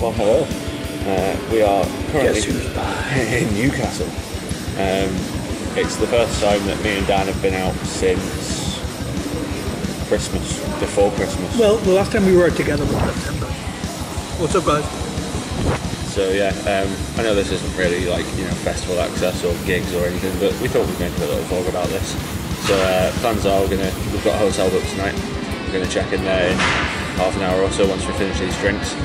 Well, hello. Uh, we are currently in Newcastle. Um, it's the first time that me and Dan have been out since Christmas, before Christmas. Well, the last time we were together was September. What's up, guys? So yeah, um, I know this isn't really like you know festival access or gigs or anything, but we thought we'd make a little vlog about this. So uh, plans are we're gonna we've got a hotel booked tonight. We're gonna check in there in half an hour or so once we finish these drinks,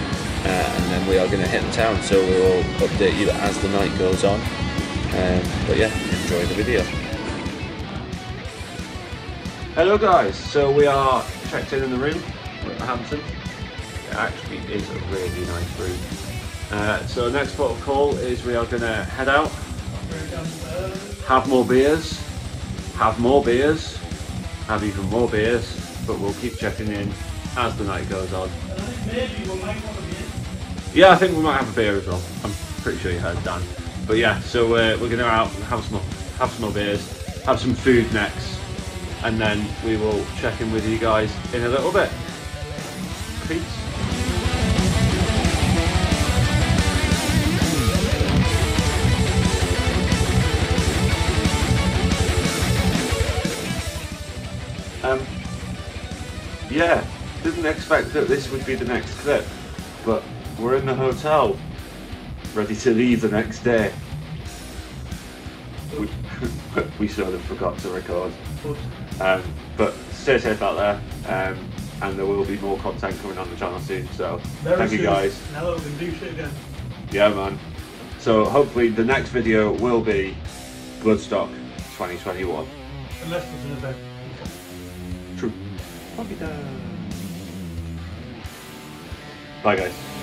uh, and then we are gonna hit the town. So we will update you as the night goes on. Um, but yeah, enjoy the video. Hello guys, so we are checked in in the room at Hampton. It actually is a really nice room. Uh, so next port of call is we are going to head out, have more beers, have more beers, have even more beers, but we'll keep checking in as the night goes on. Yeah, I think we might have a beer as well. I'm pretty sure you heard Dan. But yeah, so uh, we're going to out and have some, have some beers, have some food next, and then we will check in with you guys in a little bit. Peace. Um, yeah, didn't expect that this would be the next clip, but we're in the hotel, ready to leave the next day. We, we sort of forgot to record. Um, but stay safe out there, um, and there will be more content coming on the channel soon. So thank you guys. Now we can do shit again. Yeah, man. So hopefully the next video will be Bloodstock 2021. Unless there's an event. True. Bye guys.